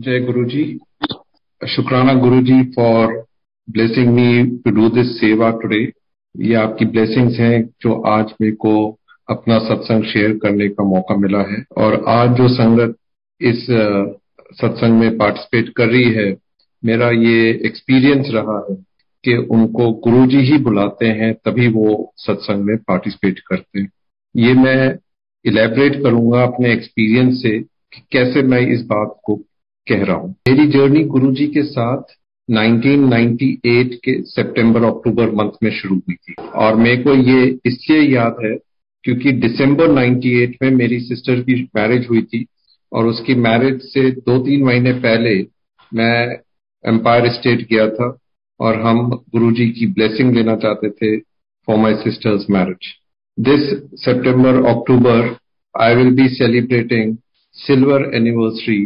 Jai Guruji. Shukrana Guruji for blessing me to do this seva today. ये आपकी blessings हैं जो आज मेरे को अपना सत्संग शेयर करने का मौका मिला है और आज जो संगत इस सत्संग में पार्टिसिपेट कर रही है मेरा ये एक्सपीरियंस रहा है कि उनको गुरुजी ही बुलाते हैं तभी वो सत्संग में पार्टिसिपेट करते हैं ये मैं इलेबरेट करूँगा अपने एक्सपीरियंस से कि कैसे मैं इस बात को कह रहा हूँ। मेरी जर्नी गुरु जी के साथ 1998 के सितंबर, अक्टूबर मंथ में शुरू हुई थी। और मेरे को ये इसलिए याद है क्योंकि दिसंबर 98 में मेरी सिस्टर की मैरिज हुई थी और उसकी मैरिज से दो तीन महीने पहले मैं एम्पायर स्टेट गया था और हम गुरुजी की ब्लेसिंग लेना चाहते थे for my sisters marriage. This September, October, I will be celebrating silver anniversary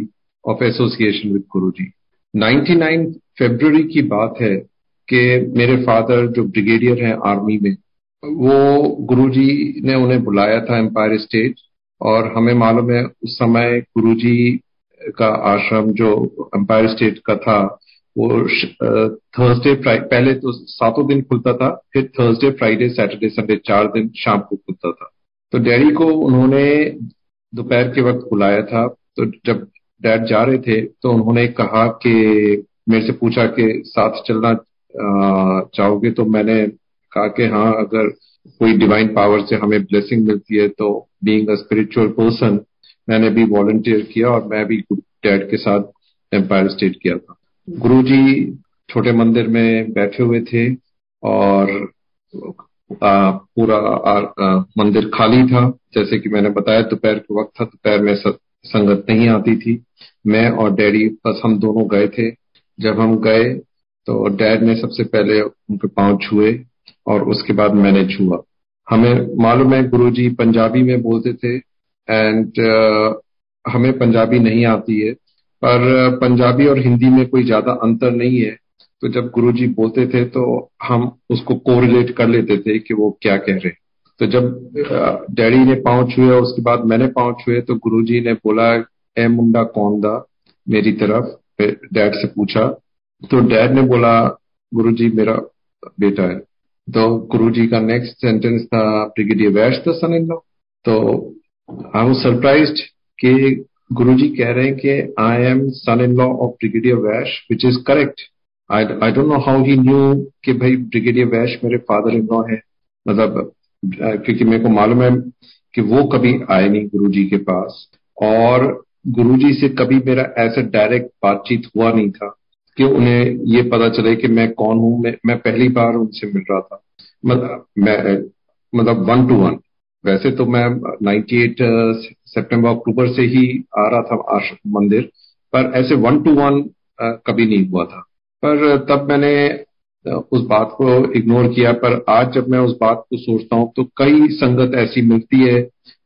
of association with Guruji 99 फरवरी की बात है कि मेरे फादर जो ब्रिगेडियर हैं आर्मी में, वो गुरुजी ने उन्हें बुलाया था एम्पायर स्टेट और हमें मालूम है उस समय गुरुजी का आश्रम जो एम्पायर स्टेट का था, वो थर्सडे पहले तो सातों दिन खुलता था, फिर थर्सडे फ्राइडे सैटरडे संडे चार दिन शाम को खुलता था। तो डैडी को उन्होंने दोपहर के वक्त बुलाया था तो जब डैड जा रहे थे तो उन्होंने कहा कि मेरे से पूछा कि साथ चलना चाहोगे? तो मैंने कहा कि हाँ अगर कोई डिवाइन पावर से हमें ब्लेसिंग मिलती है तो बीइंग अ स्पिरिचुअल पर्सन मैंने भी वॉलंटियर किया और मैं भी डैड के साथ एम्पायर स्टेट किया था। गुरु जी छोटे मंदिर में बैठे हुए थे और आ, पूरा आ, आ, मंदिर खाली था। जैसे कि मैंने बताया दोपहर के वक्त था दोपहर में संगत नहीं आती थी। मैं और डैडी बस हम दोनों गए थे। जब हम गए तो डैड ने सबसे पहले उनके पाँव छुए और उसके बाद मैंने छुआ। हमें मालूम है गुरुजी पंजाबी में बोलते थे एंड uh, हमें पंजाबी नहीं आती है। पर पंजाबी और हिंदी में कोई ज़्यादा अंतर नहीं है। तो जब गुरुजी बोलते थे तो हम उसको कोरिलेट कर लेते थे कि वो क्या कह रहे तो जब डैडी ने पाँव छुए उसके बाद मैंने पाँव छुए तो गुरुजी ने बोला ए मुंडा कौन दा? मेरी तरफ़ डैड से पूछा। तो डैड ने बोला, गुरुजी, मेरा बेटा है। तो गुरुजी का नेक्स्ट सेंटेंस था, brigadier Vaish the son in law तो आई वाज सरप्राइज्ड कि गुरुजी कह रहे हैं कि I am son in law of brigadier Vaish which is correct I I don't know how he knew कि भाई ब्रिगेडियर वैश मेरे फादर इन लॉ है। मतलब क्योंकि मेरे को मालूम है कि वो कभी आए नहीं गुरुजी के पास। और गुरुजी से कभी मेरा ऐसा डायरेक्ट बातचीत हुआ नहीं था कि उन्हें ये पता चले कि मैं कौन हूँ मैं, मैं पहली बार उनसे मिल रहा था। मतलब मैं मतलब वन टू वन वैसे तो मैं 98 सितंबर अक्टूबर से ही आ रहा था आश्रम मंदिर पर ऐसे वन टू वन कभी नहीं हुआ था। पर तब मैंने उस बात को इग्नोर किया पर आज जब मैं उस बात को सोचता हूँ तो कई संगत ऐसी मिलती है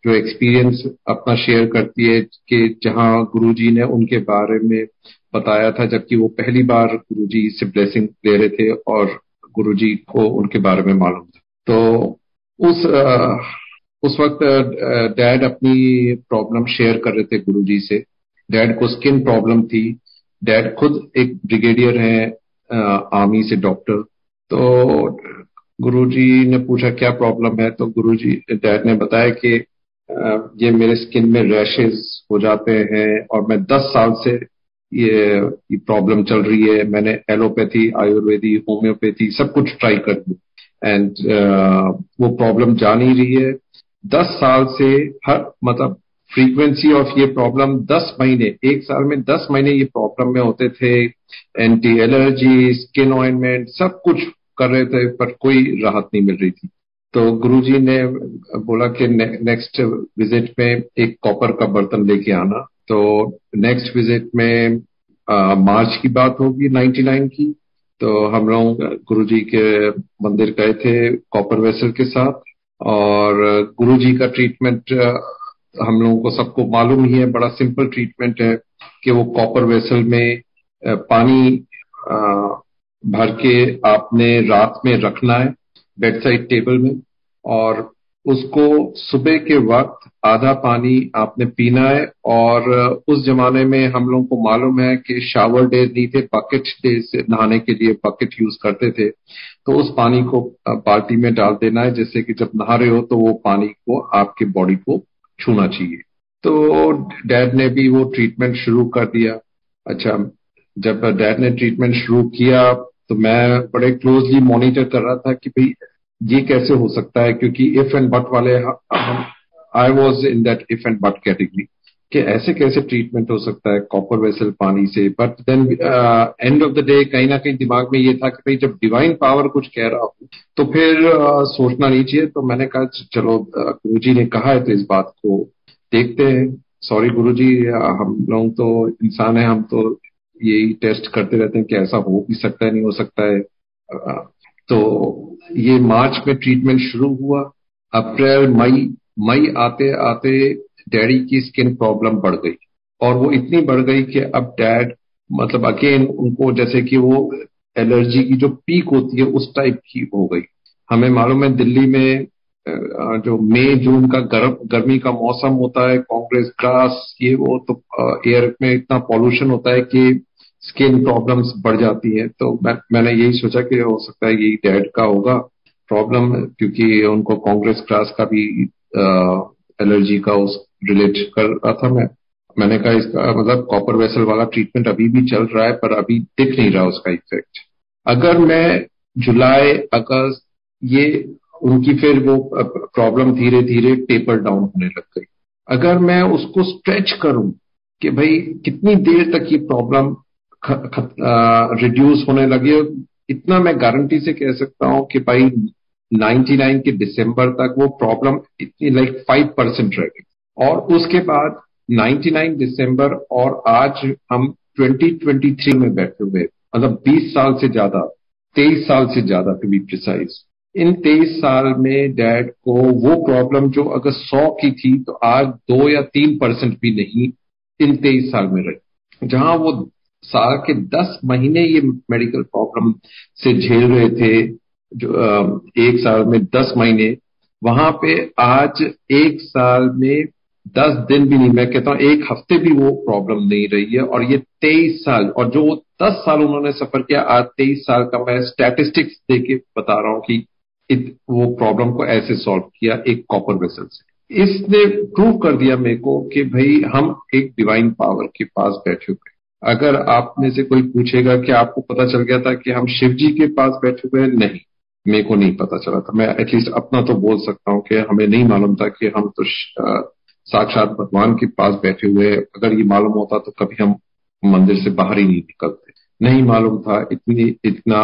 जो एक्सपीरियंस अपना शेयर करती है कि जहाँ गुरुजी ने उनके बारे में बताया था, जबकि वो पहली बार गुरुजी से ब्लेसिंग ले रहे थे और गुरुजी को उनके बारे में मालूम था। तो उस उस वक्त डैड अपनी प्रॉब्लम शेयर कर रहे थे गुरुजी से। डैड को स्किन प्रॉब्लम थी। डैड खुद एक ब्रिगेडियर है आर्मी से डॉक्टर तो गुरुजी ने पूछा, क्या प्रॉब्लम है? तो गुरुजी डैड ने बताया कि ये मेरे स्किन में रैशेज हो जाते हैं और मैं 10 साल से ये प्रॉब्लम चल रही है। मैंने एलोपैथी आयुर्वेदी होम्योपैथी सब कुछ ट्राई कर दी। एंड वो प्रॉब्लम जा नहीं रही है। दस साल से हर मतलब फ्रीक्वेंसी ऑफ़ ये प्रॉब्लम दस महीने, एक साल में दस महीने ये प्रॉब्लम में होते थे। एंटी एलर्जी स्किन ऑइनमेंट सब कुछ कर रहे थे, पर कोई राहत नहीं मिल रही थी। तो गुरुजी ने बोला कि ने, नेक्स्ट विज़िट में एक कॉपर का बर्तन लेके आना। तो नेक्स्ट विज़िट में आ, मार्च की बात होगी 99 की। तो हम लोग गुरुजी के मंदिर गए थे कॉपर वेसल के साथ। और गुरुजी का ट्रीटमेंट हम लोगों को सबको मालूम ही है बड़ा सिंपल ट्रीटमेंट है कि वो कॉपर वेसल में पानी भर के आपने रात में रखना है। बेड साइड टेबल में, और उसको सुबह के वक्त आधा पानी आपने पीना है, और उस जमाने में हम लोगों को मालूम है कि शावर डे नहीं थे बकेट डे से नहाने के लिए बकेट यूज़ करते थे। तो उस पानी को बाल्टी में डाल देना है जिससे कि जब नहा रहे हो तो वो पानी को आपके बॉडी को छूना चाहिए। तो डैड ने भी वो ट्रीटमेंट शुरू कर दिया। अच्छा जब डैड ने ट्रीटमेंट शुरू किया तो मैं बड़े क्लोजली मॉनिटर कर रहा था कि भाई ये कैसे हो सकता है? क्योंकि इफ़ एंड बट वाले I was in that if and but category कि ऐसे कैसे ट्रीटमेंट हो सकता है? कॉपर वेसल पानी से but then end of the day कहीं ना कहीं दिमाग में ये था कि भाई जब डिवाइन पावर कुछ कह रहा हो तो फिर uh, सोचना नहीं चाहिए। तो मैंने कहा चलो uh, गुरु जी ने कहा है तो इस बात को देखते हैं। सॉरी गुरु जी हम लोग तो इंसान है हम तो यही टेस्ट करते रहते हैं कि ऐसा हो भी सकता है नहीं हो सकता है। Uh, तो ये मार्च में ट्रीटमेंट शुरू हुआ। अप्रैल, मई मई आते आते डैडी की स्किन प्रॉब्लम बढ़ गई। और वो इतनी बढ़ गई कि अब डैड मतलब अगेन उनको जैसे कि वो एलर्जी की जो पीक होती है, उस टाइप की हो गई। हमें मालूम है दिल्ली में जो मई, जून का गर्म, गर्मी का मौसम होता है, कांग्रेस, ग्रास, ये वो तो एयर में इतना पॉल्यूशन होता है कि स्किन प्रॉब्लम्स बढ़ जाती है। तो मैं, मैंने यही सोचा कि हो सकता है यही डैड का होगा प्रॉब्लम क्योंकि उनको कांग्रेस क्लास का भी एलर्जी का उस रिलेट कर रहा था मैं। मैंने कहा इसका मतलब कॉपर वेसल वाला ट्रीटमेंट अभी भी चल रहा है पर अभी दिख नहीं रहा उसका इफ़ेक्ट अगर मैं जुलाई अगस्त ये उनकी फिर वो प्रॉब्लम धीरे धीरे टेपर डाउन होने लग गई। अगर मैं उसको स्ट्रेच करूँ कि भाई कितनी देर तक ये प्रॉब्लम रिड्यूस होने लगी और इतना मैं गारंटी से कह सकता हूँ कि भाई 99 के दिसंबर तक वो प्रॉब्लम इतनी लाइक फाइव परसेंट रह गई। और उसके बाद 99 दिसंबर और आज हम 2023 में बैठे हुए मतलब 20 साल से ज़्यादा 23 साल से ज़्यादा टू बी प्रिसाइज इन 23 साल में डैड को वो प्रॉब्लम जो अगर 100 की थी तो आज दो या तीन परसेंट भी नहीं, इन 23 साल में रही। जहाँ वो साल के 10 महीने ये मेडिकल प्रॉब्लम से झेल रहे थे जो एक साल में 10 महीने वहाँ पे आज एक साल में दस दिन भी नहीं मैं कहता हूँ एक हफ़्ते भी वो प्रॉब्लम नहीं रही है और ये तेईस साल और जो दस साल उन्होंने सफ़र किया आज तेईस साल का मैं स्टैटिस्टिक्स देके बता रहा हूँ कि इत, वो प्रॉब्लम को ऐसे सॉल्व किया एक कॉपर वेसल से। इसने प्रूव कर दिया मेरे को कि भाई हम एक डिवाइन पावर के पास बैठे हुए अगर आप में से कोई पूछेगा कि आपको पता चल गया था कि हम शिव जी के पास बैठे हुए नहीं, मेरे को नहीं पता चला था। मैं एटलीस्ट अपना तो बोल सकता हूँ कि हमें नहीं मालूम था कि हम तो साक्षात भगवान के पास बैठे हुए अगर ये मालूम होता तो कभी हम मंदिर से बाहर ही नहीं निकलते। नहीं मालूम था, इतनी, इतना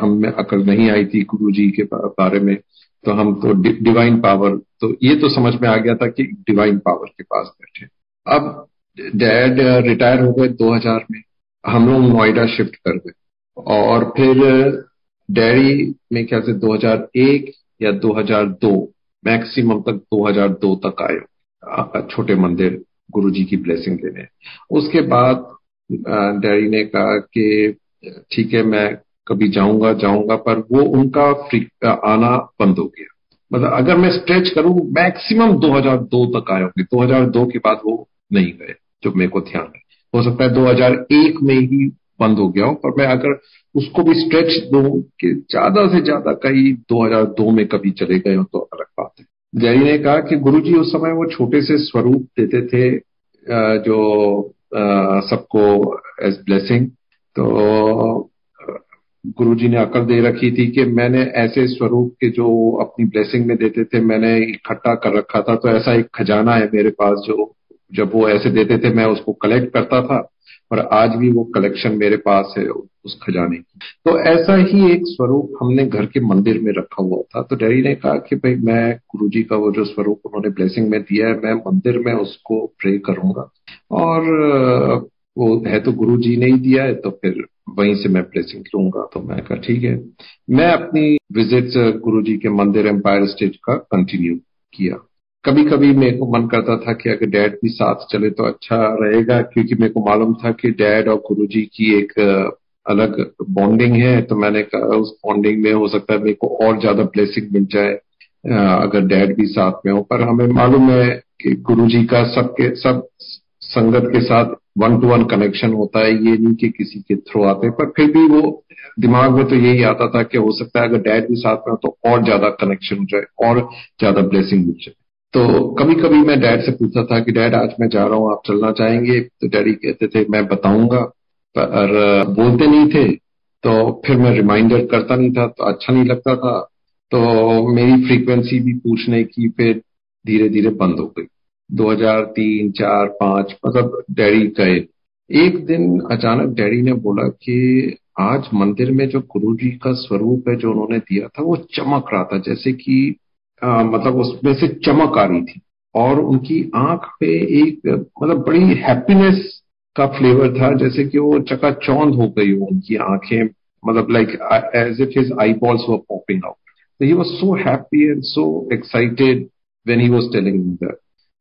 हम अकल नहीं आई थी गुरु जी के बारे में। तो हम तो डिवाइन पावर तो ये तो समझ में आ गया था कि डिवाइन पावर के पास बैठे। अब डैड रिटायर हो गए 2000 में। हम लोग नोएडा शिफ्ट कर गए। और फिर डैडी में ख्याल से 2001 या 2002 मैक्सिमम तक 2002 तक आए। छोटे मंदिर गुरु जी की ब्लेसिंग लेने उसके बाद डैडी ने कहा कि, ठीक है, मैं कभी जाऊँगा जाऊँगा। पर वो उनका फ्री आना बंद हो गया। मतलब अगर मैं स्ट्रेच करूँ मैक्सिमम 2002 तक आए होंगे। 2002 के बाद वो नहीं गए जो मेरे को ध्यान है हो सकता है 2001 में ही बंद हो गया हो, पर मैं अगर उसको भी स्ट्रेच दो कि ज़्यादा से ज़्यादा कई 2002 में कभी चले गए हो तो अलग बात है। जैरी ने कहा कि गुरुजी उस समय वो छोटे से स्वरूप देते थे जो सबको एज ब्लेसिंग तो गुरुजी ने अकल दे रखी थी कि मैंने ऐसे स्वरूप के जो अपनी ब्लेसिंग में देते थे, मैंने इकट्ठा कर रखा था तो ऐसा एक खजाना है मेरे पास जो जब वो ऐसे देते थे, मैं उसको कलेक्ट करता था और आज भी वो कलेक्शन मेरे पास है उस खजाने की। तो ऐसा ही एक स्वरूप हमने घर के मंदिर में रखा हुआ था। तो डैडी ने कहा कि भाई, मैं गुरु जी का वो जो स्वरूप उन्होंने ब्लेसिंग में दिया है, मैं मंदिर में उसको प्रे करूँगा। और, वो है तो गुरु जी ने ही दिया है तो फिर वहीं से मैं ब्लेसिंग लूँगा। तो मैं कहा, ठीक है। मैं अपनी विज़िट गुरु जी के मंदिर एम्पायर स्टेट का कंटिन्यू किया। कभी कभी मेरे को मन करता था कि अगर डैड भी साथ चले तो अच्छा रहेगा, क्योंकि मेरे को मालूम था कि डैड और गुरुजी की एक अलग बॉन्डिंग है। तो मैंने कहा, उस बॉन्डिंग में हो सकता है मेरे को और ज़्यादा ब्लेसिंग मिल जाए अगर डैड भी साथ में हो। पर हमें मालूम है कि गुरु जी का सबके, सब संगत के साथ वन टू वन कनेक्शन होता है। ये नहीं कि किसी के थ्रू आते पर फिर भी वो दिमाग में तो यही आता था कि हो सकता है अगर डैड भी साथ में हो तो और ज़्यादा कनेक्शन हो जाए और ज़्यादा ब्लेसिंग मिल जाए। तो कभी कभी मैं डैड से पूछता था कि डैड आज मैं जा रहा हूँ आप चलना चाहेंगे? तो डैडी कहते थे मैं बताऊँगा। पर बोलते नहीं थे तो फिर मैं रिमाइंडर करता नहीं था तो अच्छा नहीं लगता था। तो मेरी फ्रीक्वेंसी भी पूछने की फिर धीरे धीरे बंद हो गई। 2003, चार पाँच मतलब डैडी गए। एक दिन अचानक डैडी ने बोला कि आज मंदिर में जो गुरु जी का स्वरूप है जो उन्होंने दिया था वो चमक रहा था जैसे कि आ, मतलब उसमें से चमक आ रही थी। और उनकी आँख पे एक मतलब बड़ी हैप्पीनेस का फ्लेवर था जैसे कि वो चकाचौंध हो गई हो उनकी आँखें मतलब like as if his eyeballs were popping out तो he was so happy and so excited when he was telling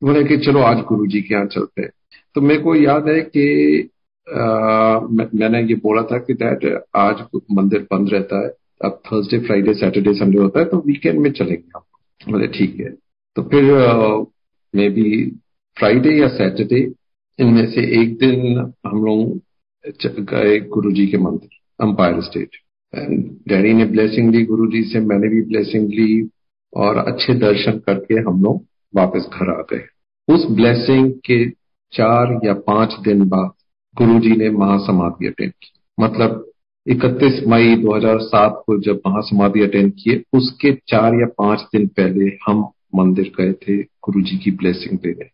बोले कि चलो आज गुरु जी के यहाँ चलते हैं। तो मेरे को याद है कि मैंने ये बोला था कि डैड आज मंदिर बंद रहता है अब थर्सडे फ्राइडे सैटरडे संडे होता है तो वीकेंड में चलेंगे हम। बोले, ठीक है। तो फिर मे बी फ्राइडे या सैटरडे, इनमें से एक दिन हम लोग गए गुरु जी के मंदिर, अंपायर स्टेट। एंड डैडी ने ब्लेसिंग ली गुरु जी से मैंने भी ब्लेसिंग ली और अच्छे दर्शन करके हम लोग वापस घर आ गए। उस ब्लेसिंग के चार या पाँच दिन बाद गुरु जी ने महासमाधि अटेंड की। मतलब 31 मई 2007 को जब महासमाधि अटेंड किए, उसके चार या पाँच दिन पहले हम मंदिर गए थे गुरु जी की ब्लेसिंग देने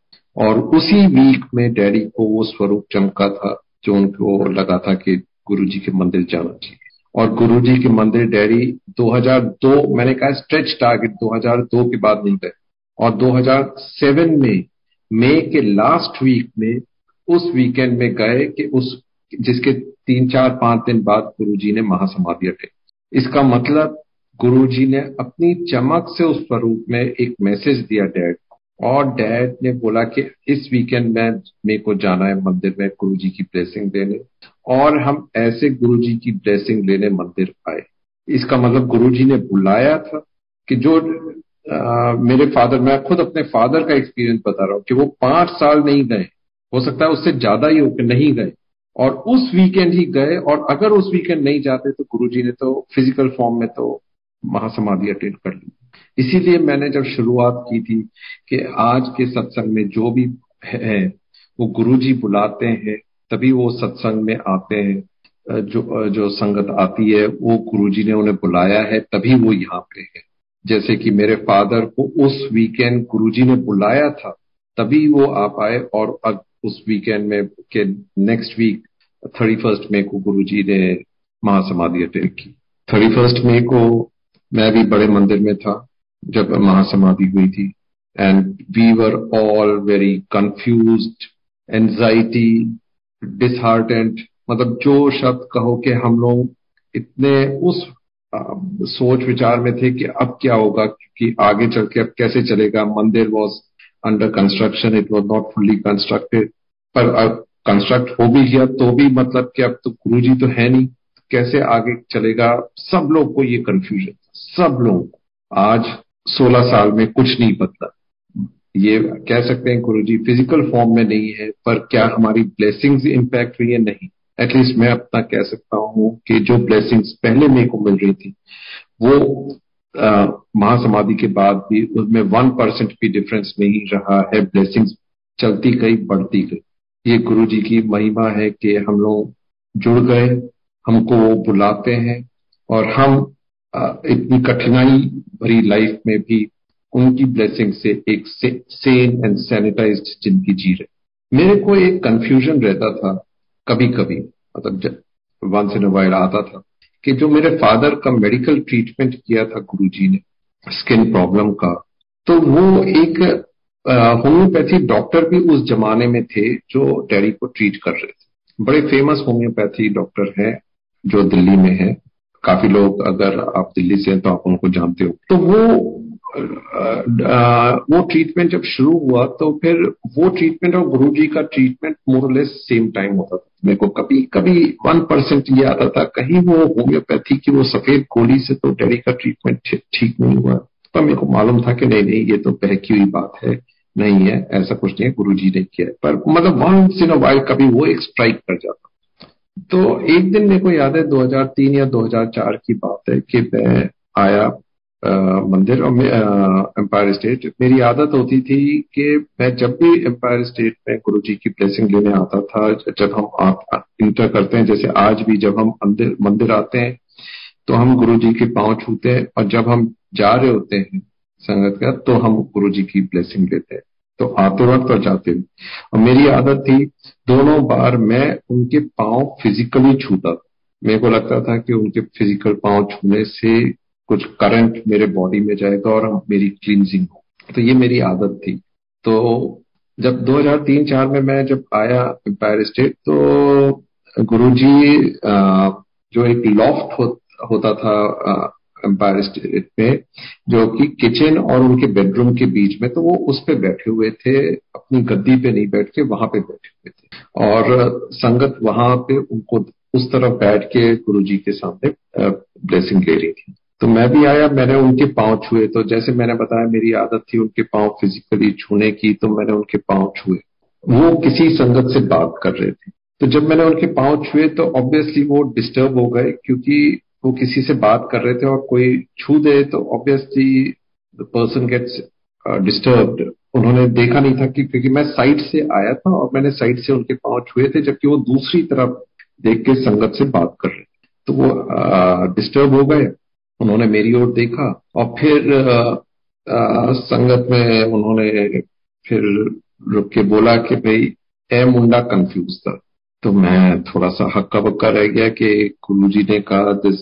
और उसी वीक में डैडी को वो स्वरूप चमका था, जो उनको लगा था कि गुरु जी के मंदिर जाना चाहिए। और गुरु जी के मंदिर डैडी 2002 मैंने कहा स्ट्रेच टारगेट 2002 के बाद नहीं गए। और 2007 में, मई के लास्ट वीक में, उस वीकेंड में गए कि उस, जिसके तीन चार पाँच दिन बाद गुरु जी ने महासमाधि अटे इसका मतलब गुरु जी ने अपनी चमक से उस स्वरूप में एक मैसेज दिया डैड और डैड ने बोला कि इस वीकेंड में मेरे को जाना है मंदिर में गुरु जी की ब्लेसिंग देने। और हम ऐसे गुरु जी की ब्लेसिंग लेने मंदिर आए। इसका मतलब गुरु जी ने बुलाया था कि जो आ, मेरे फादर मैं खुद अपने फादर का एक्सपीरियंस बता रहा हूँ कि वो पाँच साल नहीं गए। हो सकता है उससे ज़्यादा ही होकर नहीं गए। और उस वीकेंड ही गए और अगर उस वीकेंड नहीं जाते तो गुरुजी ने तो फ़िज़िकल फॉर्म में तो महासमाधि अटेंड कर ली। इसीलिए मैंने जब शुरुआत की थी कि आज के सत्संग में जो भी है वो गुरुजी बुलाते हैं, तभी वो सत्संग में आते हैं जो जो संगत आती है, वो गुरुजी ने उन्हें बुलाया है, तभी वो यहाँ पे है। जैसे कि मेरे फादर को उस वीकेंड गुरुजी ने बुलाया था, तभी वो आ पाए और उस वीकेंड में के next week thirty first May को गुरु जी ने महासमाधि अटेंड की। थर्टी फ़र्स्ट मे को मैं भी बड़े मंदिर में था, जब महासमाधि हुई थी। And we were all very confuse anxiety disheartened मतलब जो शब्द कहो कि हम लोग इतने उस सोच विचार में थे कि अब क्या होगा कि आगे चल के अब कैसे चलेगा, मंदिर was under construction it was not fully constructed पर अब कंस्ट्रक्ट हो भी गया तो भी मतलब कि अब तो गुरु जी तो है नहीं। कैसे आगे चलेगा? सब लोग को ये कंफ्यूजन सब लोग आज 16 साल में कुछ नहीं बदला। ये कह सकते हैं गुरु जी फ़िज़िकल फॉर्म में नहीं है, पर क्या हमारी ब्लेसिंग्स इम्पैक्ट हुई है? नहीं। एटलीस्ट मैं अपना कह सकता हूँ कि जो ब्लेसिंग्स पहले मेरे को मिल रही थी, वो महासमाधि के बाद भी उसमें वन परसेंट भी डिफरेंस नहीं रहा है। ब्लेसिंग्स चलती गई, बढ़ती गई। ये गुरु जी की महिमा है कि हम लोग जुड़ गए, हमको वो बुलाते हैं और हम इतनी कठिनाई भरी लाइफ में भी उनकी ब्लेसिंग से एक सेन एंड सैनिटाइज ज़िंदगी जी रहे मेरे को एक कंफ्यूजन रहता था कभी कभी मतलब वंस इन वाइल आता था। कि जो मेरे फादर का मेडिकल ट्रीटमेंट किया था गुरुजी ने, स्किन प्रॉब्लम का तो वो एक होम्योपैथी डॉक्टर भी उस जमाने में थे जो डैडी को ट्रीट कर रहे थे। बड़े फ़ेमस होम्योपैथी डॉक्टर हैं जो दिल्ली में है। काफ़ी लोग अगर आप दिल्ली से हैं तो आप उनको जानते हो। तो वो वो ट्रीटमेंट जब शुरू हुआ तो फिर वो ट्रीटमेंट और गुरु जी का ट्रीटमेंट मोरलेस सेम टाइम होता था। मेरे को कभी कभी वन परसेंट ये आता था, कहीं वो होम्योपैथी की वो सफ़ेद गोली से तो डेरी का ट्रीटमेंट ठीक नहीं हुआ। पर मेरे को मालूम था कि नहीं नहीं, ये तो बहकी हुई बात है, नहीं है, ऐसा कुछ नहीं है गुरु जी ने किया है। पर मतलब वंस इन वाइल कभी वो एक स्ट्राइक कर जाता तो एक दिन मेरे को याद है 2003 या 2004 की बात है कि मैं आया मंदिर और एम्पायर स्टेट मेरी आदत होती थी कि मैं जब भी एम्पायर स्टेट में गुरु जी की ब्लेसिंग लेने आता था, जब हम इंटर करते हैं, जैसे आज भी जब हम मंदिर मंदिर आते हैं तो हम गुरु जी के पाँव छूते हैं और जब हम जा रहे होते हैं संगत का तो हम गुरु जी की ब्लेसिंग लेते हैं। तो आते वक्त और जाते वक्त और मेरी आदत थी, दोनों बार मैं उनके पाँव फिजिकली छूता मेरे को लगता था कि उनके फ़िज़िकल पाँव छूने से कुछ करंट मेरे बॉडी में जाएगा और मेरी क्लींजिंग हो। तो ये मेरी आदत थी। तो जब 2003-4 में मैं जब आया एम्पायर स्टेट तो गुरुजी जो एक लॉफ्ट हो, होता था एम्पायर स्टेट में जो कि किचन और उनके बेडरूम के बीच में तो वो उस पर बैठे हुए थे अपनी गद्दी पे नहीं बैठ के वहाँ पे बैठे हुए थे। और संगत वहाँ पे उनको उस तरफ़ बैठ के गुरु के सामने ब्लेसिंग ले रही थी। तो मैं भी आया मैंने उनके पाँव छुए। तो जैसे मैंने बताया मेरी आदत थी उनके पाँव फिजिकली छूने की तो मैंने उनके पाँव छुए। वो किसी संगत से बात कर रहे थे। तो जब मैंने उनके पाँव छुए तो ऑब्वियसली वो डिस्टर्ब हो गए क्योंकि वो किसी से बात कर रहे थे और कोई छू दे तो obviously the person gets disturb उन्होंने देखा नहीं था कि क्योंकि मैं साइड से आया था और मैंने साइड से उनके पाँव छुए थे जबकि वो दूसरी तरफ़ देख के संगत से बात कर रहे थे। तो वो डिस्टर्ब uh, हो गए। उन्होंने मेरी ओर देखा और फिर आ, आ, संगत में उन्होंने फिर रुक के बोला कि भाई ए मुंडा कंफ्यूज था। तो मैं थोड़ा सा हक्का बक्का रह गया कि गुरु जी ने कहा this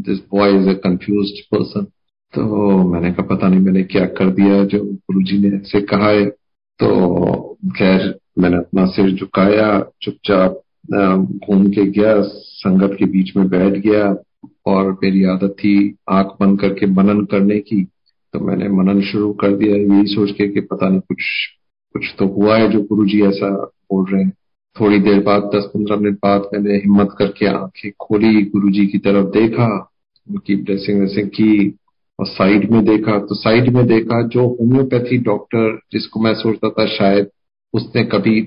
this boy is a confuse person तो मैंने कहा पता नहीं मैंने क्या कर दिया जो गुरु जी ने ऐसे कहा है। तो खैर मैंने अपना सिर झुकाया चुपचाप घूम के गया संगत के बीच में बैठ गया। और मेरी आदत थी आँख बंद करके मनन करने की तो मैंने मनन शुरू कर दिया। यही सोच के कि पता नहीं कुछ कुछ तो हुआ है जो गुरु जी ऐसा बोल रहे हैं। थोड़ी देर बाद दस पंद्रह मिनट बाद मैंने हिम्मत करके आँखें खोली गुरु जी की तरफ़ देखा, उनकी ब्लेसिंग वेसिंग की और साइड में देखा। तो साइड में देखा जो होम्योपैथी डॉक्टर जिसको मैं सोचता था शायद उसने कभी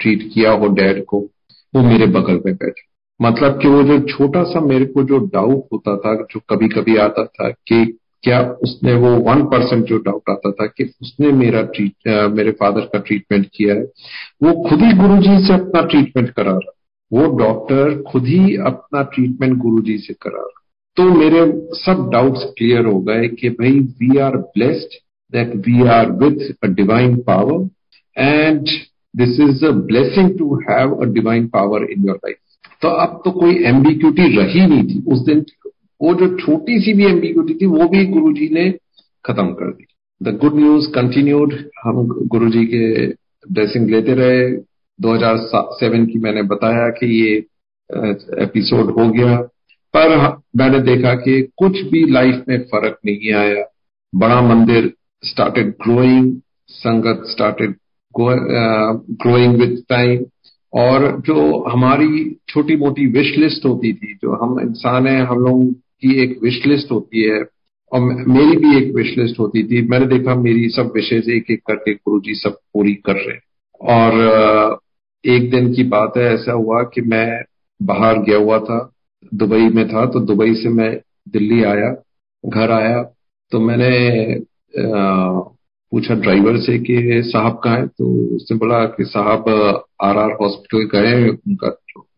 ट्रीट किया हो डैड को, वो मेरे बगल में बैठे। मतलब कि वो जो छोटा सा मेरे को जो डाउट होता था, जो कभी कभी आता था कि क्या उसने वो वन परसेंट जो डाउट आता था कि उसने मेरा ट्रीट मेरे फादर का ट्रीटमेंट किया है, वो खुद ही गुरु जी से अपना ट्रीटमेंट करा रहा। वो डॉक्टर खुद ही अपना ट्रीटमेंट गुरु जी से करा रहा। तो मेरे सब डाउट्स क्लियर हो गए कि भाई we are blessed that we are with a divine power and this is a blessing to have a divine power in your life तो अब तो कोई एम्बिक्यूटी रही नहीं थी। उस दिन वो जो छोटी सी भी एम्बिक्यूटी थी, वो भी गुरु जी ने खत्म कर दी। द गुड न्यूज़ कंटिन्यूड हम गुरु जी के ब्लेसिंग लेते रहे। 2007 की मैंने बताया कि ये एपिसोड हो गया। पर मैंने देखा कि कुछ भी लाइफ में फ़र्क नहीं आया। बड़ा मंदिर स्टार्टेड ग्रोइंग संगत स्टार्टेड ग्रोइंग विथ टाइम और जो हमारी छोटी मोटी विश लिस्ट होती थी, जो हम इंसान है, हम लोगों की एक विश लिस्ट होती है, और मेरी भी एक विश लिस्ट होती थी। मैंने देखा मेरी सब विशेष एक एक करके गुरु जी सब पूरी कर रहे और एक दिन की बात है, ऐसा हुआ कि मैं बाहर गया हुआ था, दुबई में था तो दुबई से मैं दिल्ली आया, घर आया तो मैंने पूछा ड्राइवर से कि साहब कहाँ है तो उसने बोला कि साहब आर आर हॉस्पिटल गए उनका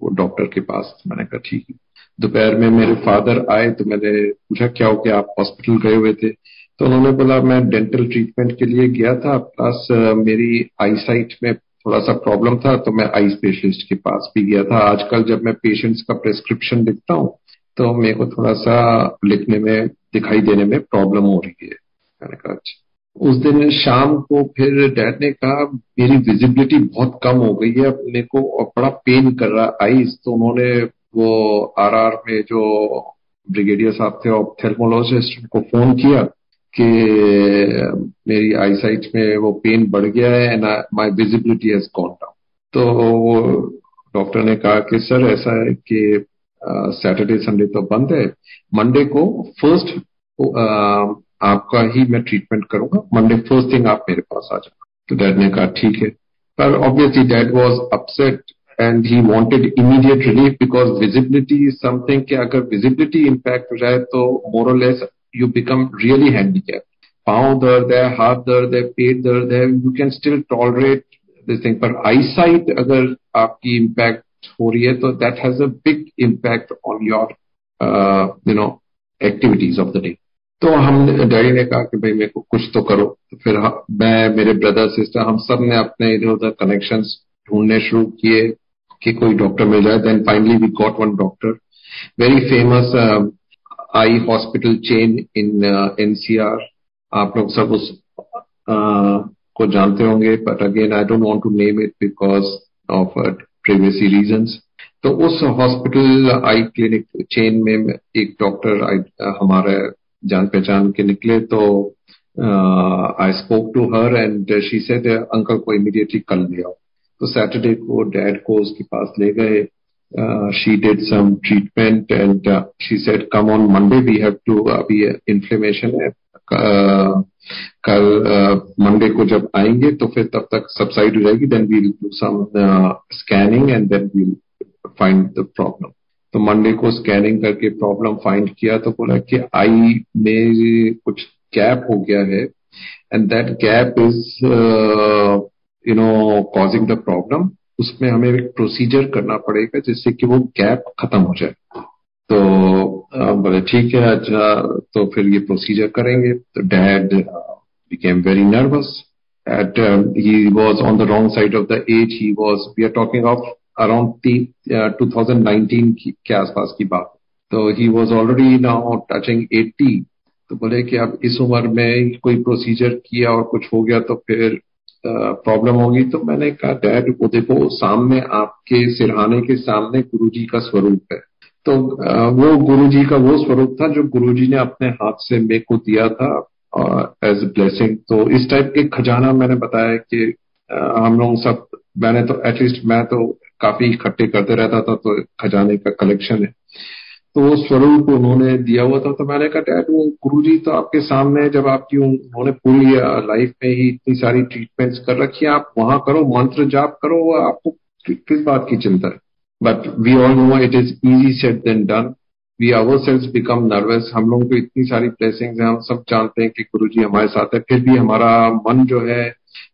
वो डॉक्टर के पास। मैंने कहा, ठीक है। दोपहर में मेरे फादर आए तो मैंने पूछा, क्या हो गया? आप हॉस्पिटल गए हुए थे? तो उन्होंने बोला, मैं डेंटल ट्रीटमेंट के लिए गया था, प्लस, मेरी आईसाइट में थोड़ा सा प्रॉब्लम था तो मैं आई स्पेशलिस्ट के पास भी गया था। आजकल जब मैं पेशेंट्स का प्रेस्क्रिप्शन लिखता हूँ तो मेरे को थोड़ा सा लिखने में, दिखाई देने में प्रॉब्लम हो रही है। मैंने कहा अच्छा। उस दिन शाम को फिर डैड ने कहा, मेरी विजिबिलिटी बहुत कम हो गई है मेरे को और बड़ा पेन कर रहा आईज। तो उन्होंने वो आरआर में जो ब्रिगेडियर साहब थे ऑप्थेलमोलॉजिस्ट को फ़ोन किया कि, मेरी आई साइट में वो पेन बढ़ गया है and my visibility has gone down तो डॉक्टर ने कहा कि सर ऐसा है कि सैटरडे संडे तो बंद है। मंडे को फ़र्स्ट आपका ही मैं ट्रीटमेंट करूँगा। मंडे फ़र्स्ट थिंग आप मेरे पास आ जाओ तो डैड ने कहा, ठीक है। पर obviously dad was upset and he wanted immediate relief because visibility is something कि अगर विजिबिलिटी इम्पैक्ट हो जाए तो more less you become really handicap पाँव दर्द है, हाथ दर्द है, पेट दर्द है you can still tolerate this thing पर आई साइट अगर आपकी इम्पैक्ट हो रही है तो that has a big impact on your you know activities of the day तो हम डैडी ने कहा कि भाई मेरे को कुछ तो करो। तो फिर मैं मेरे ब्रदर सिस्टर हम सबने अपने इधर उधर कनेक्शन ढूँढने शुरू किए कि कोई डॉक्टर मिल जाए। Then finally we got one doctor very famous eye hospital chain in NCR आप लोग सब उस uh, को जानते होंगे but again I don't want to name it because of previously reasons तो उस हॉस्पिटल आई क्लिनिक चेन में एक डॉक्टर हमारे जान पहचान के निकले तो I spoke to her and she said uncle को इमीडिएटली कल ले आओ. तो सैटरडे को डैड को उसके पास ले गए। She did some treatment and she said come on Monday we have to अभी इन्फ्लेमेशन है। कल मंडे को जब आएँगे तो फिर तब तक सबसाइड हो जाएगी then we'll do some scanning and then we'll find the problem तो मंडे को स्कैनिंग करके प्रॉब्लम फाइंड किया तो बोला कि आई में कुछ गैप हो गया है and that gap is you know causing the problem उसमें हमें एक प्रोसीजर करना पड़ेगा जिससे कि वो गैप खत्म हो जाए। तो बोले, ठीक है अच्छा तो फिर ये प्रोसीजर करेंगे। तो dad became very nervous at he he on the wrong side of the age he he we are talking talking of around uh, 2019 के आसपास की बात तो he was already now touching 80 तो बोले कि अब इस उम्र में कोई प्रोसीजर किया और कुछ हो गया तो फिर प्रॉब्लम uh, होगी। तो मैंने कहा डैड वो देखो सामने आपके सिरहाने के सामने गुरु जी का स्वरूप है। तो वो गुरु जी का वो स्वरूप था जो गुरु जी ने अपने हाथ से मेरे को दिया था एज ब्लेसिंग तो इस टाइप के खजाना मैंने बताया कि uh, हम लोग सब मैंने तो एटलीस्ट मैं तो काफ़ी इकट्ठे करते रहता था तो खजाने का कलेक्शन है। तो वो स्वरूप उन्होंने दिया हुआ था तो मैंने कहा, डैड, वो गुरु जी तो आपके सामने जब आपकी उन्होंने पूरी लाइफ में ही इतनी सारी ट्रीटमेंट्स कर रखी है, आप वहाँ करो, मंत्र जाप करो, वो आपको किस बात की चिंता है? But we all know it is easy said than done we ourselves become nervous हम लोगों को इतनी सारी ब्लेसिंग्स हैं, हम सब जानते हैं कि गुरु जी हमारे साथ है, फिर भी हमारा मन जो है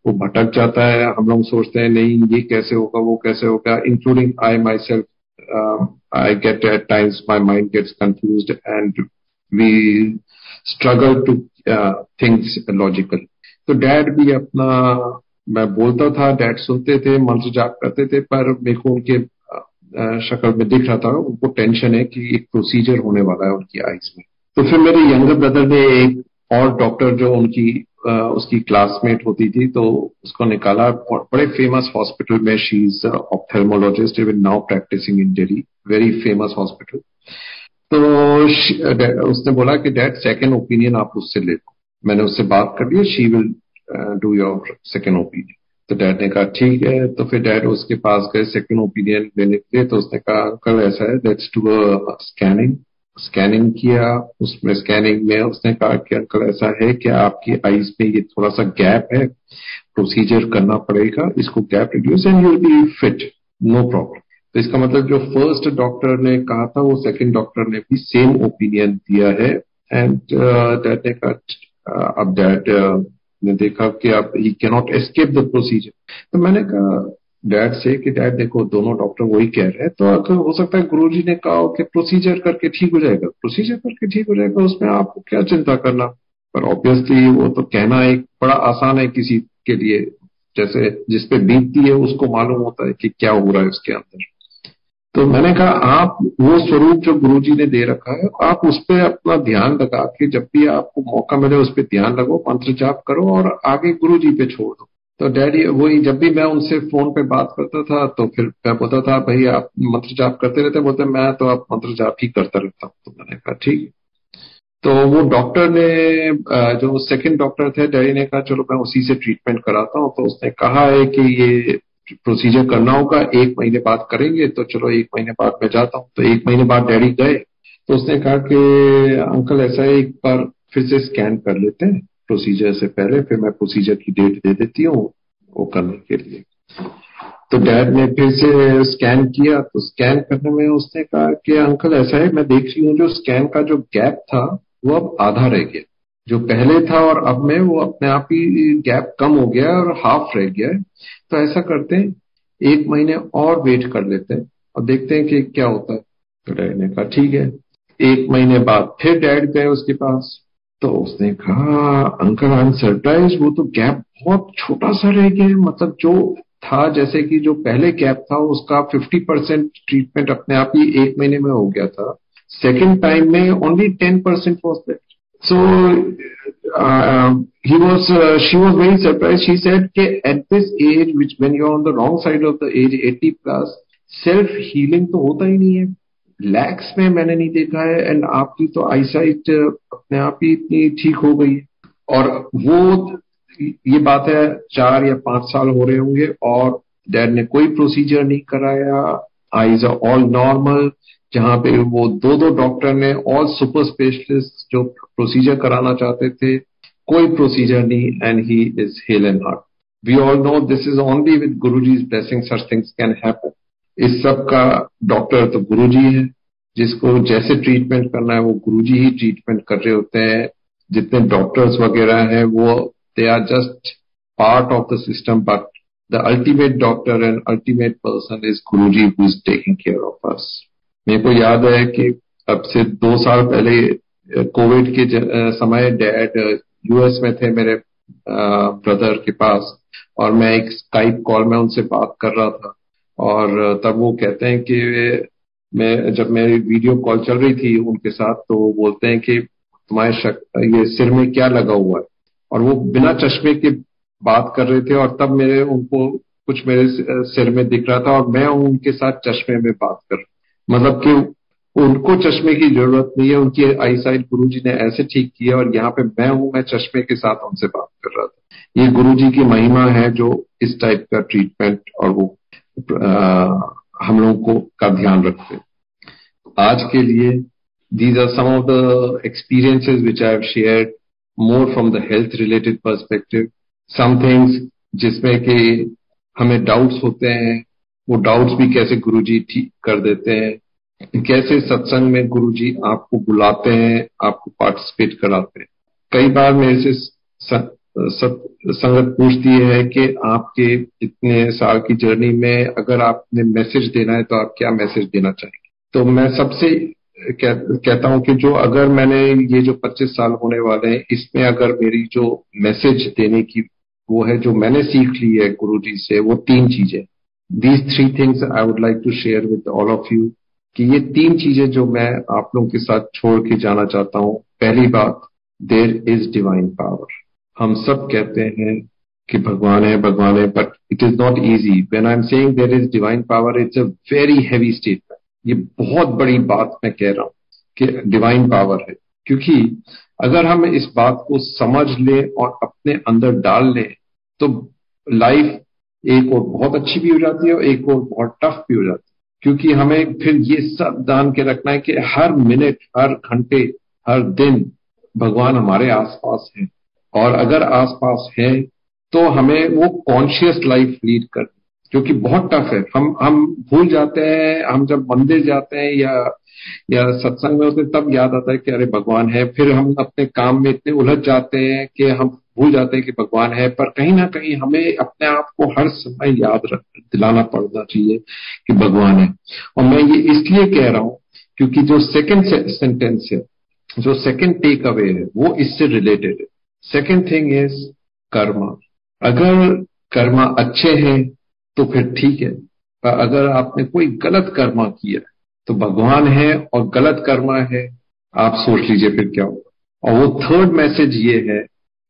वो भटक जाता है हम लोग सोचते हैं नहीं ये कैसे होगा वो कैसे होगा including I myself I get at times my mind gets confuse and we struggle to things logical तो डैड भी अपना मैं बोलता था डैड सुनते थे मन से जाप करते थे पर मेरे को उनके uh, शक्ल में दिख रहा था उनको टेंशन है कि एक प्रोसीजर होने वाला है उनकी आईज में। तो फिर मेरे यंगर ब्रदर ने एक और डॉक्टर जो उनकी उसकी क्लासमेट होती थी तो उसको निकाला बड़े फ़ेमस हॉस्पिटल में she is ophthalmologist even now practising in Delhi very famous hospital तो उसने बोला कि डैड सेकेंड ओपिनियन आप उससे ले लो। मैंने उससे बात कर ली she will do your second opinion तो डैड ने कहा, ठीक है। तो फिर डैड उसके पास गए सेकेंड ओपिनियन लेने के लिए तो उसने कहा कल ऐसा है लेट्स डू स्कैनिंग स्कैनिंग किया उसमें स्कैनिंग में उसने कहा कि अंकल ऐसा है कि आपकी आईज में ये थोड़ा सा गैप है प्रोसीजर करना पड़ेगा इसको gap reduce and you be fit no problem तो इसका मतलब जो फ़र्स्ट डॉक्टर ने कहा था वो सेकंड डॉक्टर ने भी सेम ओपिनियन दिया है एंड uh, ने कहा अब uh, ने देखा कि अब he cannot escape the procedure तो मैंने कहा डैड से कि डैड देखो, दोनों डॉक्टर वही कह रहे हैं। तो अगर हो सकता है गुरु जी ने कहा कि प्रोसीजर करके ठीक हो जाएगा। प्रोसीजर करके ठीक हो जाएगा, उसमें आपको क्या चिंता करना? पर ऑब्वियसली वो तो कहना एक बड़ा आसान है किसी के लिए। जैसे जिसपे बीतती है, उसको मालूम होता है कि क्या हो रहा है उसके अंदर। तो मैंने कहा, आप वो स्वरूप जो गुरु जी ने दे रखा है, आप उस पर अपना ध्यान लगा के जब भी आपको मौका मिले, उस पर ध्यान लगो मंत्र जाप करो और आगे गुरु जी पे छोड़ दो। तो डैडी वही, जब भी मैं उनसे फ़ोन पे बात करता था तो फिर मैं बोलता था, भाई, आप मंत्र जाप करते रहते बोलते, मैं तो आप मंत्र जाप ही करता रहता हूँ तो मैंने कहा, ठीक। तो वो डॉक्टर ने जो सेकंड डॉक्टर थे, डैडी ने कहा, चलो, मैं उसी से ट्रीटमेंट कराता हूँ। तो उसने कहा है कि ये प्रोसीजर करना होगा, एक महीने बाद करेंगे तो चलो, एक महीने बाद मैं जाता हूँ। तो एक महीने बाद डैडी गए। तो उसने कहा कि, अंकल, ऐसा है, एक बार फिर से स्कैन कर लेते हैं। प्रोसीजर से पहले, फिर मैं प्रोसीजर की डेट दे देती हूँ वो करने के लिए। तो डैड ने फिर से स्कैन किया तो स्कैन करने में उसने कहा कि, अंकल, ऐसा है, मैं देख रही हूँ, जो स्कैन का जो गैप था, वो अब आधा रह गया। जो पहले था और अब में, वो अपने आप ही गैप कम हो गया और हाफ़ रह गया है। तो ऐसा करते हैं, एक महीने और वेट कर लेते हैं और देखते हैं कि क्या होता है। तो डैड ने कहा, ठीक है। एक महीने बाद फिर डैड गए उसके पास। तो उसने कहा, अंकल आई एम सरप्राइज़ वो तो गैप बहुत छोटा सा रह गया मतलब जो था, जैसे कि जो पहले गैप था, उसका 50 परसेंट ट्रीटमेंट अपने आप ही एक महीने में हो गया था। सेकेंड टाइम में only ten percent was that so he was she was very surprise she said के at this age which when you're on the wrong side of the age 80 plus self healing तो होता ही नहीं है। लैक्स में मैंने नहीं देखा है एंड आपकी तो आईसाइट अपने आप ही इतनी ठीक हो गई और वो, ये बात है, चार या पाँच साल हो रहे होंगे, और डैड ने कोई प्रोसीजर नहीं कराया। आईज ऑल नॉर्मल जहाँ पे वो दो दो डॉक्टर ने ऑल सुपर स्पेशलिस्ट जो प्रोसीजर कराना चाहते थे, कोई प्रोसीजर नहीं and he is hale and hearty we all know this is only with Guru ji blessing such things can happen इस सब का डॉक्टर तो गुरु जी है, जिसको जैसे ट्रीटमेंट करना है, वो गुरु जी ही ट्रीटमेंट कर रहे होते हैं। जितने डॉक्टर्स वगैरह हैं, वो they are just part of the system but the ultimate doctor and ultimate person is Guru ji who is taking care of us मेरे को याद है कि अब से दो साल पहले कोविड के समय डैड यूएस में थे मेरे ब्रदर के पास, और मैं एक स्काइप कॉल में उनसे बात कर रहा था। और तब वो कहते हैं कि मैं जब मेरी वीडियो कॉल चल रही थी उनके साथ तो वो बोलते हैं कि तुम्हारे शक, ये सिर में क्या लगा हुआ है? और वो बिना चश्मे के बात कर रहे थे और तब मेरे उनको कुछ मेरे सिर में दिख रहा था और मैं उनके साथ चश्मे में बात कर मतलब कि उनको चश्मे की ज़रूरत नहीं है उनकी आई साइड गुरु जी ने ऐसे ठीक किया और यहाँ पे मैं हूँ मैं चश्मे के साथ उनसे बात कर रहा था। ये गुरु जी की महिमा है जो इस टाइप का ट्रीटमेंट और वो हम लोगों को का ध्यान रखते आज के लिए these are some of the experiences which I have shared more from the health related perspective some things जिसमें कि हमें डाउट्स होते हैं, वो डाउट्स भी कैसे गुरुजी ठीक कर देते हैं, कैसे सत्संग में गुरुजी आपको बुलाते हैं, आपको पार्टिसिपेट कराते हैं। कई बार मेरे से संगत पूछती है कि आपके इतने साल की जर्नी में अगर आपने मैसेज देना है तो आप क्या मैसेज देना चाहेंगे? तो मैं सबसे कह, कहता हूँ कि जो अगर मैंने ये जो 25 साल होने वाले हैं इसमें अगर मेरी जो मैसेज देने की वो है जो मैंने सीख ली है गुरु जी से वो तीन चीज़ें। These three things I would like to share with all of you कि ये तीन चीज़ें जो मैं आप लोगों के साथ छोड़ के जाना चाहता हूँ। पहली बात देर इज़ डिवाइन पावर हम सब कहते हैं कि भगवान है भगवान है but it is not easy when I am saying there is divine power it's a very heavy statement ये बहुत बड़ी बात मैं कह रहा हूँ कि डिवाइन पावर है। क्योंकि अगर हम इस बात को समझ लें और अपने अंदर डाल लें तो लाइफ एक और बहुत अच्छी भी हो जाती है और एक और बहुत टफ भी हो जाती है। क्योंकि हमें फिर ये सब जान के रखना है कि हर मिनट हर घंटे, हर दिन भगवान हमारे आसपास है। और अगर आसपास है तो हमें वो कॉन्शियस लाइफ लीड कर जो कि बहुत टफ है। हम हम भूल जाते हैं, हम जब मंदिर जाते हैं या या सत्संग में होते तब याद आता है कि अरे भगवान है। फिर हम अपने काम में इतने उलझ जाते हैं कि हम भूल जाते हैं कि भगवान है। पर कहीं ना कहीं हमें अपने आप को हर समय याद रख, दिलाना पड़ना चाहिए कि भगवान है। और मैं ये इसलिए कह रहा हूँ, क्योंकि जो सेकंड सेंटेंस है, जो सेकंड टेक अवे है, वो इससे रिलेटेड है। सेकेंड थिंग इज़ कर्मा अगर कर्मा अच्छे हैं तो फिर ठीक है। पर अगर आपने कोई गलत कर्मा किया तो भगवान है और गलत कर्मा है, आप सोच लीजिए फिर क्या होगा। और वो थर्ड मैसेज ये है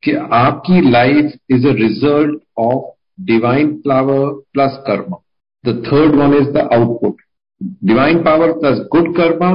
कि आपकी life is a result of divine power plus karma the third one is the output divine power plus good karma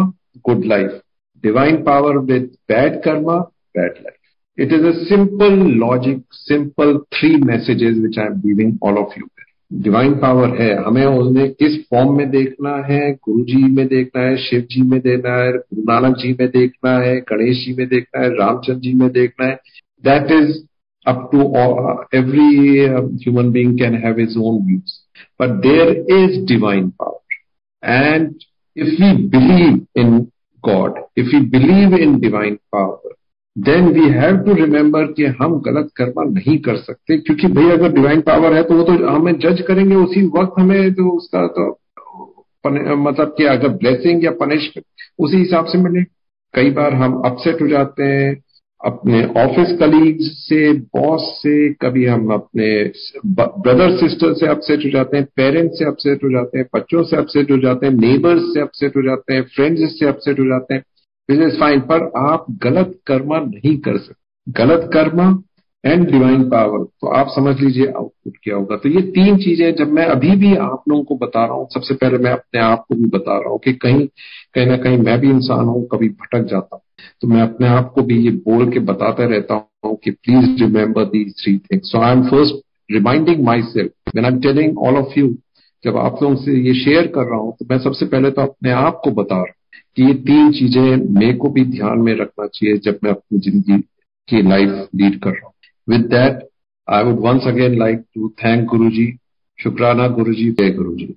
good life divine power with bad karma bad life It is a simple logic, simple three messages which I am giving all of you. Divine power है हमें उन्हें किस form में देखना है गुरु जी में देखना है शिव जी में देखना है गुरु नानक जी में देखना है गणेश जी में देखना है रामचंद्र जी में देखना है that is up to all, every uh, human being can have his own views. But there is divine power. And if we believe in God, if we believe in divine power, then we have to remember कि हम गलत कर्म नहीं कर सकते, क्योंकि भाई अगर डिवाइन पावर है तो वो तो हमें जज करेंगे, उसी वक्त हमें तो उसका तो मतलब कि अगर ब्लेसिंग या पनिशमेंट उसी हिसाब से मिले। कई बार हम अपसेट हो जाते हैं, अपने ऑफ़िस कलीग्स से बॉस से, कभी हम अपने ब्रदर सिस्टर से अपसेट हो जाते हैं पेरेंट्स से अपसेट हो जाते हैं, बच्चों से अपसेट हो जाते हैं नेबर्स से अपसेट हो जाते हैं फ्रेंड्स से अपसेट हो जाते हैं। बिज़नेस फाइन पर आप गलत कर्मा नहीं कर सकते। गलत कर्मा एंड डिवाइन पावर तो आप समझ लीजिए आउटपुट क्या होगा। तो ये तीन चीज़ें जब मैं अभी भी आप लोगों को बता रहा हूँ, सबसे पहले मैं अपने आप को भी बता रहा हूँ कि कहीं कहीं ना कहीं मैं भी इंसान हूँ, कभी भटक जाता हूँ। तो मैं अपने आप को भी ये बोल के बताता रहता हूँ कि please remember these three things so I am first reminding myself I am telling all of you जब आप लोगों से ये शेयर कर रहा हूँ तो मैं सबसे पहले तो अपने आप को बता रहा हूँ। कि ये तीन चीज़ें मेरे को भी ध्यान में रखना चाहिए जब मैं अपनी ज़िंदगी की लाइफ लीड कर रहा हूँ। With that I would once again like to thank Guru ji शुक्राना गुरु जी जय गुरु जी